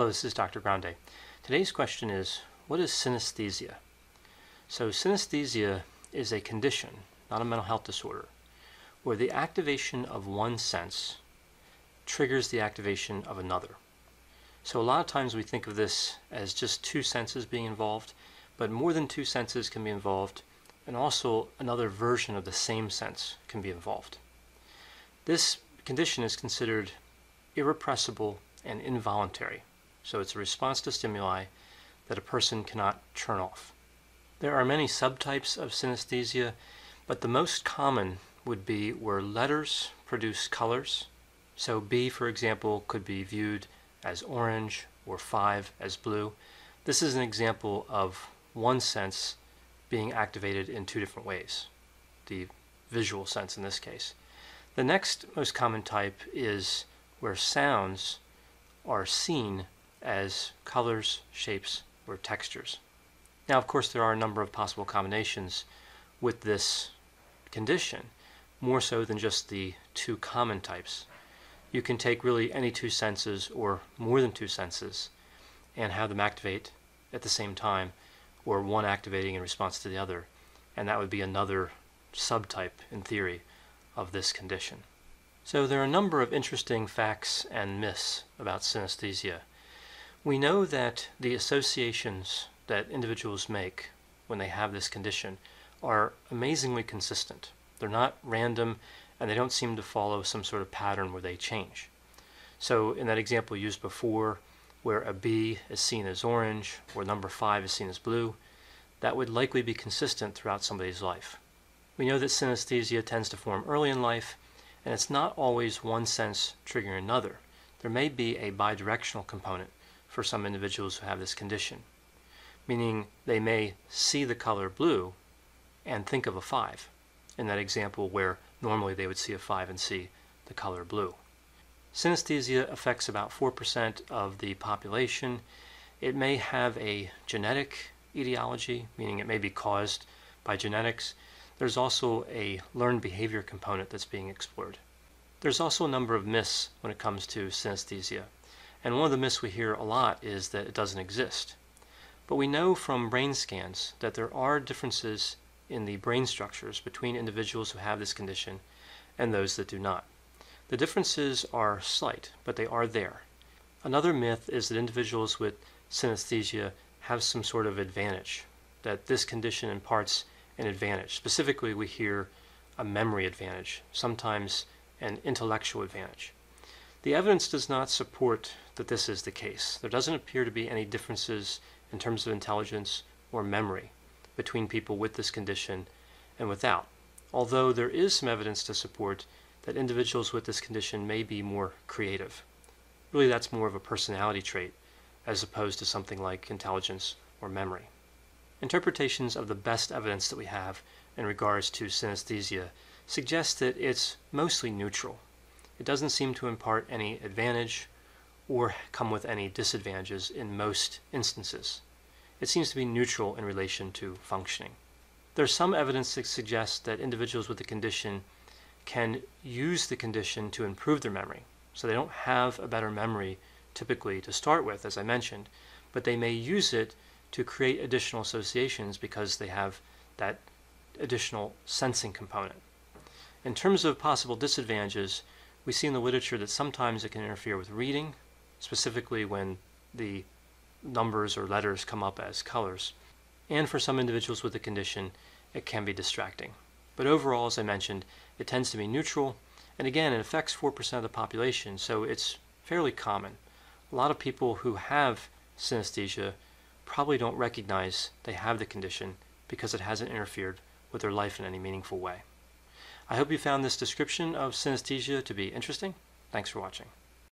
Hello, this is Dr. Grande. Today's question is What is synesthesia? So, synesthesia is a condition, not a mental health disorder, where the activation of one sense triggers the activation of another. So, a lot of times we think of this as just two senses being involved, but more than two senses can be involved, and also another version of the same sense can be involved. This condition is considered irrepressible and involuntary. So it's a response to stimuli that a person cannot turn off. There are many subtypes of synesthesia, but the most common would be where letters produce colors. So B, for example, could be viewed as orange or 5 as blue. This is an example of one sense being activated in two different ways, the visual sense in this case. The next most common type is where sounds are seen as colors, shapes, or textures. Now, of course, there are a number of possible combinations with this condition, more so than just the two common types. You can take really any two senses or more than two senses and have them activate at the same time, or one activating in response to the other, and that would be another subtype, in theory, of this condition. So there are a number of interesting facts and myths about synesthesia. We know that the associations that individuals make when they have this condition are amazingly consistent. They're not random and they don't seem to follow some sort of pattern where they change. So in that example used before, where a B is seen as orange or number 5 is seen as blue, that would likely be consistent throughout somebody's life. We know that synesthesia tends to form early in life and it's not always one sense triggering another. There may be a bidirectional component for some individuals who have this condition, meaning they may see the color blue and think of a 5 in that example where normally they would see a 5 and see the color blue. Synesthesia affects about 4% of the population. It may have a genetic etiology, meaning it may be caused by genetics, there's also a learned behavior component that's being explored. There's also a number of myths when it comes to synesthesia. And one of the myths we hear a lot is that it doesn't exist. But we know from brain scans that there are differences in the brain structures between individuals who have this condition and those that do not. The differences are slight, but they are there. Another myth is that individuals with synesthesia have some sort of advantage, that this condition imparts an advantage. Specifically, we hear a memory advantage, sometimes an intellectual advantage. The evidence does not support that this is the case. There doesn't appear to be any differences in terms of intelligence or memory between people with this condition and without, although there is some evidence to support that individuals with this condition may be more creative. Really, that's more of a personality trait as opposed to something like intelligence or memory. Interpretations of the best evidence that we have in regards to synesthesia suggest that it's mostly neutral. It doesn't seem to impart any advantage or come with any disadvantages in most instances. It seems to be neutral in relation to functioning. There's some evidence that suggests that individuals with the condition can use the condition to improve their memory. So they don't have a better memory typically to start with, as I mentioned, but they may use it to create additional associations because they have that additional sensing component. In terms of possible disadvantages, we see in the literature that sometimes it can interfere with reading, specifically when the numbers or letters come up as colors. And for some individuals with the condition, it can be distracting. But overall, as I mentioned, it tends to be neutral, and again, it affects 4% of the population, so it's fairly common. A lot of people who have synesthesia probably don't recognize they have the condition because it hasn't interfered with their life in any meaningful way. I hope you found this description of synesthesia to be interesting. Thanks for watching.